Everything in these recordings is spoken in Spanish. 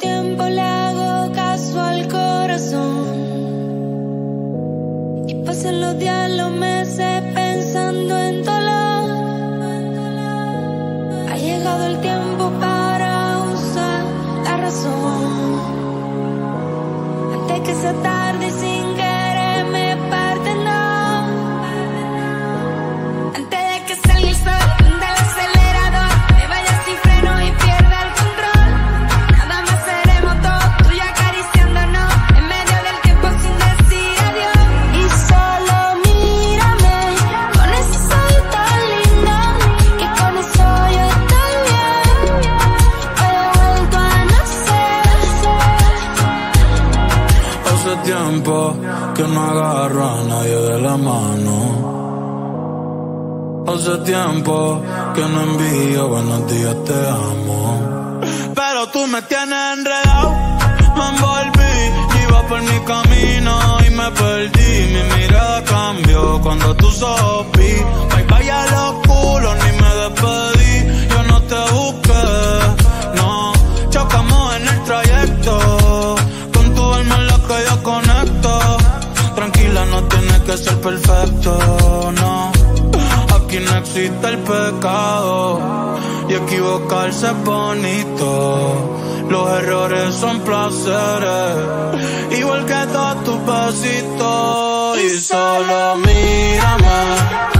tiempo le hago caso al corazón. Y pasan los días, los meses pensando en dolor. Ha llegado el tiempo para usar la razón. Antes que sea tarde sin Hace tiempo que no agarro a nadie de la mano. Hace tiempo que no envío buenos días, te amo. Pero tú me tienes enredado, me envolví, iba por mi camino y me perdí. Mi mirada cambió cuando tú sopí. Bye bye a los culos, ni me despedí. Que ser perfecto, no. Aquí no existe el pecado. Y equivocarse es bonito. Los errores son placeres. Igual que todos tus besitos. Y solo mírame.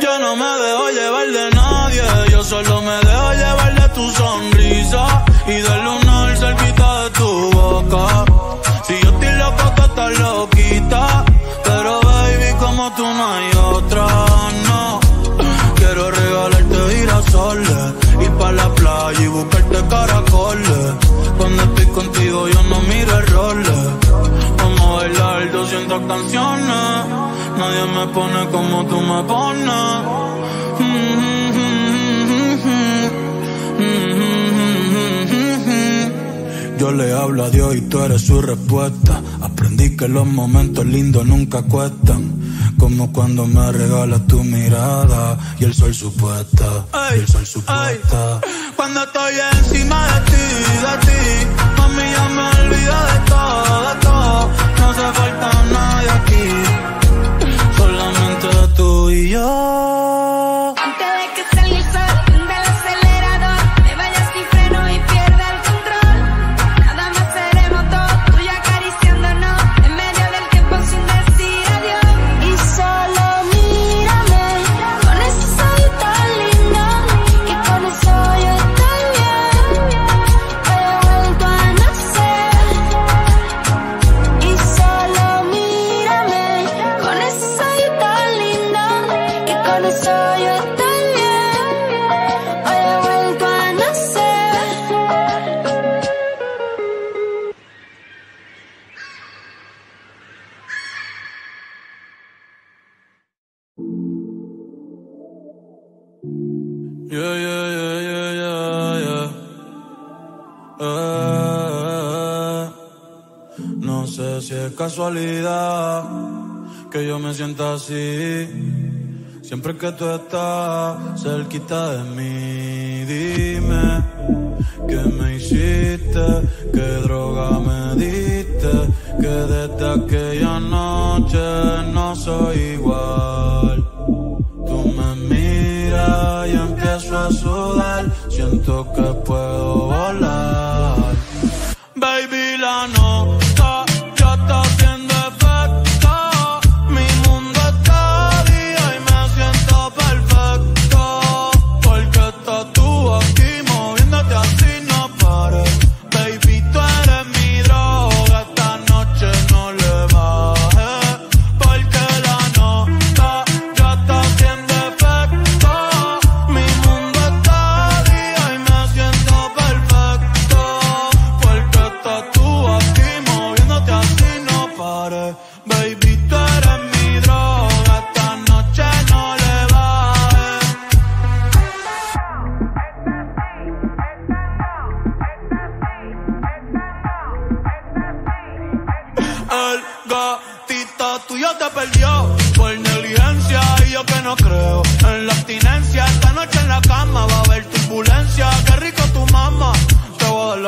Yo, no me dejo llevar de nadie, yo solo me dejo llevar de tu sonrisa y del lunar cerquita de tu boca. Me pone como tú me pones. Yo le hablo a Dios y tú eres su respuesta. Aprendí que los momentos lindos nunca cuestan. Como cuando me regalas tu mirada y el sol supuesta. y el sol supuesta. Cuando estoy encima de ti, No sé si es casualidad que yo me sienta así. Siempre que tú estás cerquita de mí, dime qué me hiciste, qué droga me diste, que desde aquella noche no soy igual. Tú me miras y empiezo a sudar. Siento que puedo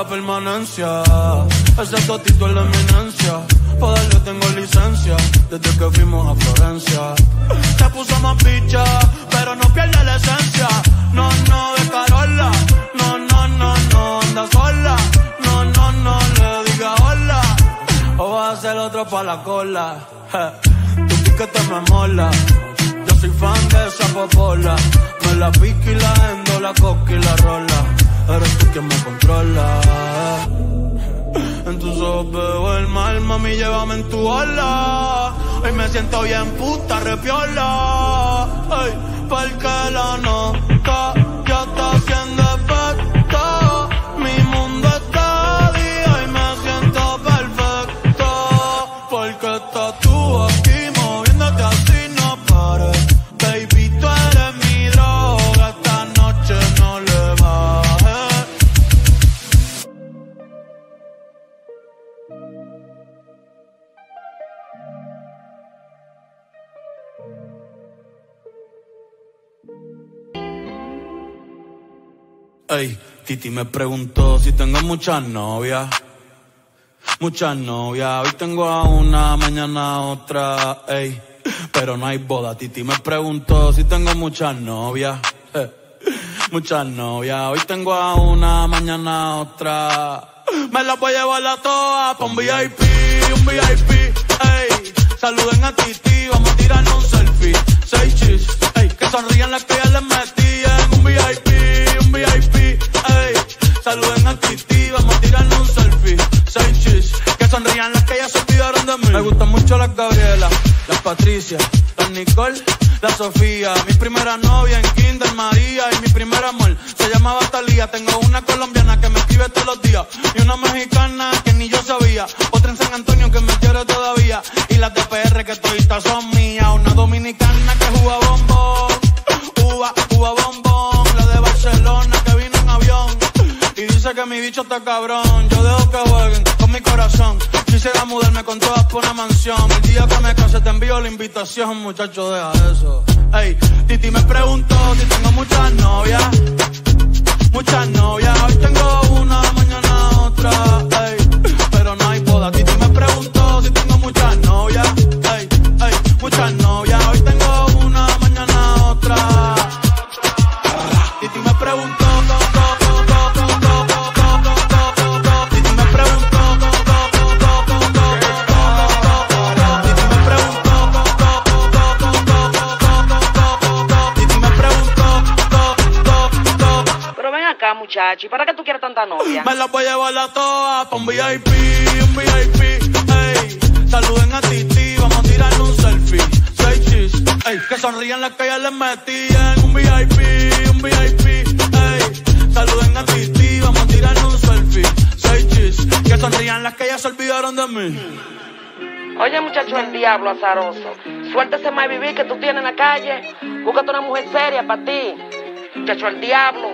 permanencia. Ese totito es la eminencia. Para darle tengo licencia desde que fuimos a Florencia. Se puso más picha, pero no pierde la esencia. No, no, de Carola. No, no, no, no, anda sola. No, no, no, le diga hola. O va a ser otro pa' la cola. Tu piquete me mola. Yo soy fan de esa popola. Me la pique y la endo, la coca y la rola. Eres tú quien me controla. En tus ojos veo el mal, mami, llévame en tu ola. Hoy me siento bien puta, repiola. Ay, porque la nota Ey, Titi me preguntó si tengo muchas novias. Muchas novias, hoy tengo a una, mañana a otra, ey. Pero no hay boda, Titi me preguntó si tengo muchas novias. eh. Muchas novias, hoy tengo a una, mañana a otra. Me las voy a llevar a todas pa' un VIP, un VIP, ey. Saluden a Titi, vamos a tirarnos un selfie. Seis chis, ey. Que sonrían las que ya les metí en un VIP, un VIP, Saluden a Titi, vamos a tirarnos un selfie. Seis chis, que sonrían las que ya se olvidaron de mí. Me gustan mucho las Gabriela, las Patricia, las Nicole, la Sofía. Mi primera novia en Kinder María y mi primer amor se llamaba Talía. Tengo una colombiana que me escribe todos los días y una mexicana que ni yo sabía. Otra en San Antonio que me quiere todavía y las de PR que todavía son mías. Una dominicana que juega bombón, uva, uva bombón. La de Barcelona dice que mi bicho está cabrón. Yo dejo que jueguen con mi corazón. Quisiera mudarme con todas por una mansión. El día que me case te envío la invitación, muchacho, deja eso. Ey, Titi me preguntó si tengo muchacho, ¿y para qué tú quieres tanta novia? Me las voy a llevar a todas pa' un VIP, un VIP, ey. Saluden a Titi, vamos a tirarle un selfie. Seis chis, ey. Que sonrían las que ya les metí en un VIP, un VIP, ey. Saluden a Titi, vamos a tirarle un selfie. Seis chis, que sonrían las que ya se olvidaron de mí. Oye, muchacho, el diablo azaroso. Suéltese más vivir que tú tienes en la calle. Búscate una mujer seria para ti. Muchacho, el diablo.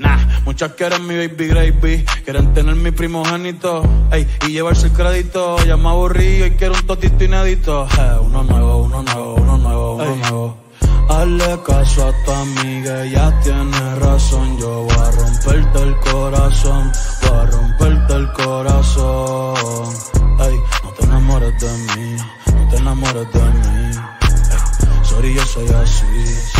Nah, muchas quieren mi baby gravy, quieren tener mi primogénito, ey, y llevarse el crédito. Ya me aburrí y quiero un totito inédito. Eh, uno nuevo, uno nuevo, uno nuevo, uno nuevo. Hazle caso a tu amiga, ella tiene razón. Yo voy a romperte el corazón, voy a romperte el corazón. Ey, no te enamores de mí, no te enamores de mí. Ey, sorry, yo soy así,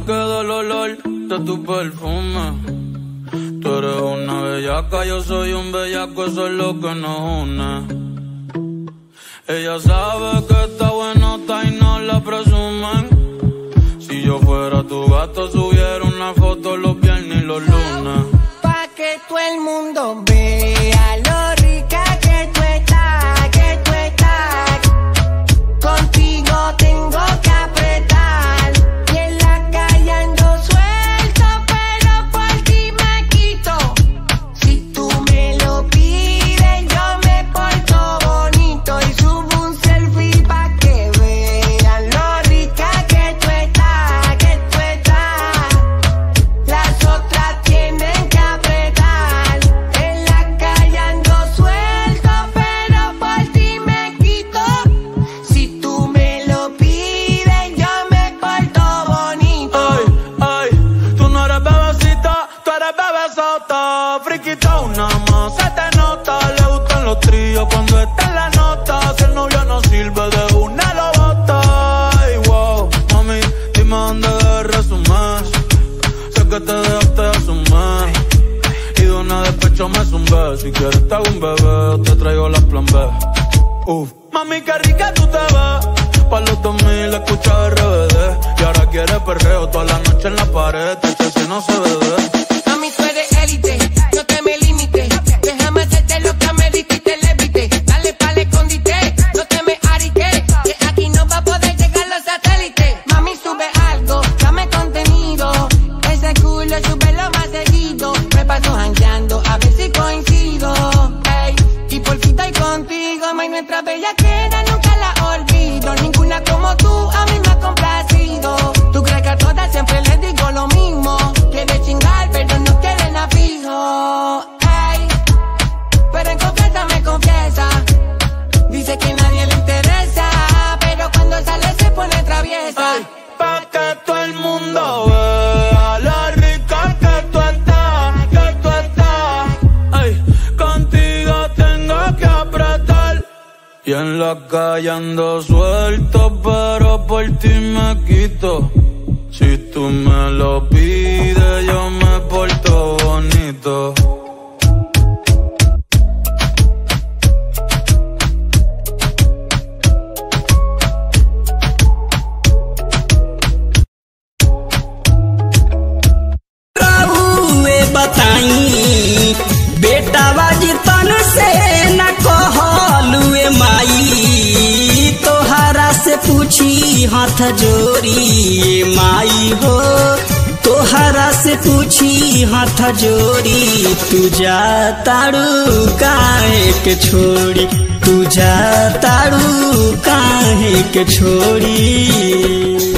Se queda olor de tu perfume. Tú eres una bellaca, yo soy un bellaco, eso es lo que nos une. Ella sabe que está buenota y no la presumen. Si yo fuera tu gato, subiera una foto los viernes y los lunes. Pa' que todo el mundo vea Friquita, una más se te nota. Le gustan los tríos cuando está en la nota. Si el novio no sirve de una, lo bota. Ay, wow, mami, dime dónde debes resumir. Sé que te dejaste asumir. Y de una despecho me zumbé. Si quieres te hago un bebé, te traigo la plan B. Uf. Mami, qué rica tú te ves. Pa' los 2000 escucha RBD. Y ahora quieres perreo toda la noche en la pared. Te si no se bebe. En la calle ando suelto, pero por ti me quito. Si tú me lo pides, माई हो, तोहरा से पूछी, हाथ जोड़ी, तू जा तारू काहे के छोड़ी, तू जा तारू काहे के छोड़ी।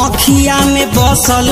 आँखिया में बसल